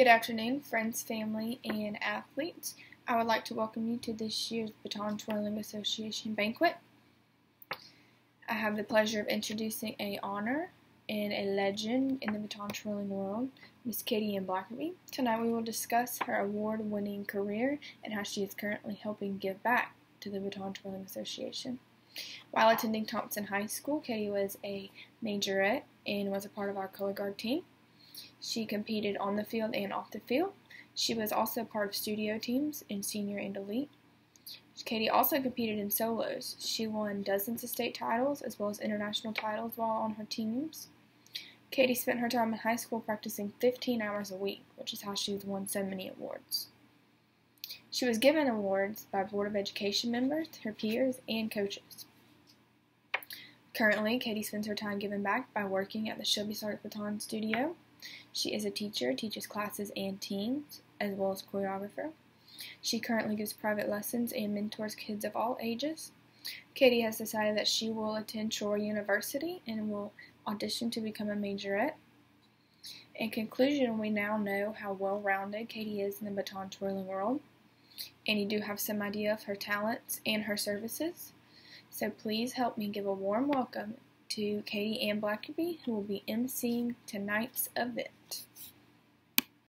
Good afternoon, friends, family, and athletes. I would like to welcome you to this year's Baton Twirling Association banquet. I have the pleasure of introducing a honor and a legend in the baton twirling world, Miss Katie Ann Blackerby. Tonight we will discuss her award-winning career and how she is currently helping give back to the Baton Twirling Association. While attending Thompson High School, Katie was a majorette and was a part of our color guard team. She competed on the field and off the field. She was also part of studio teams in senior and elite. Katie also competed in solos. She won dozens of state titles as well as international titles while on her teams. Katie spent her time in high school practicing 15 hours a week, which is how she's won so many awards. She was given awards by Board of Education members, her peers, and coaches. Currently, Katie spends her time giving back by working at the Shelby Stark Baton Studio she is a teacher, teaches classes and teams, as well as choreographer. She currently gives private lessons and mentors kids of all ages. Katie has decided that she will attend Troy University and will audition to become a majorette. In conclusion, we now know how well rounded Katie is in the baton twirling world, and you do have some idea of her talents and her services. So please help me give a warm welcome to Katie Ann Blackerby, who will be emceeing tonight's event.